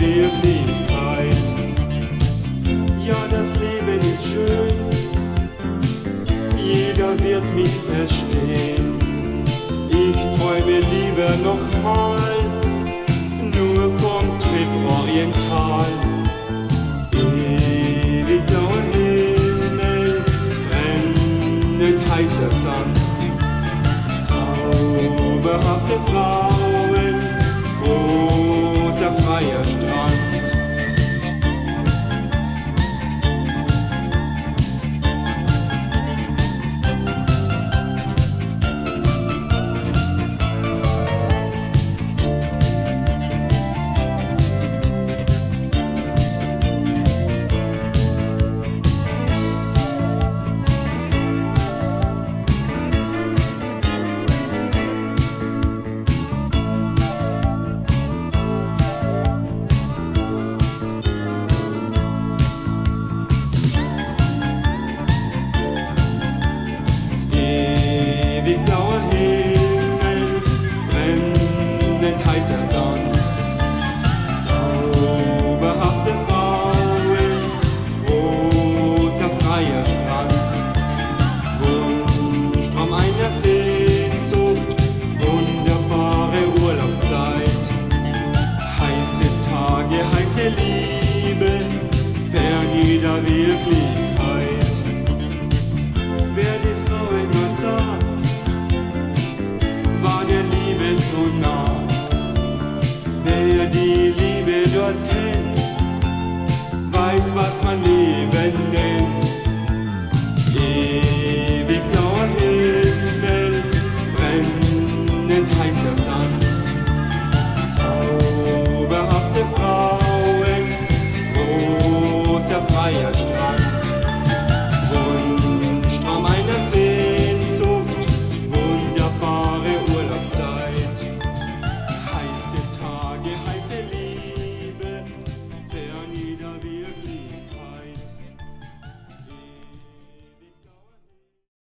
Wirklichkeit. Ja, das Leben ist schön, jeder wird mich verstehen. Ich träume lieber nochmal, nur vom Trip Oriental. Ewig blauer Himmel, brennend heißer Sand, zauberhafte Frau. wieder Wirklichkeit. Wer die Frau immer sah, war der Liebe so nah. 林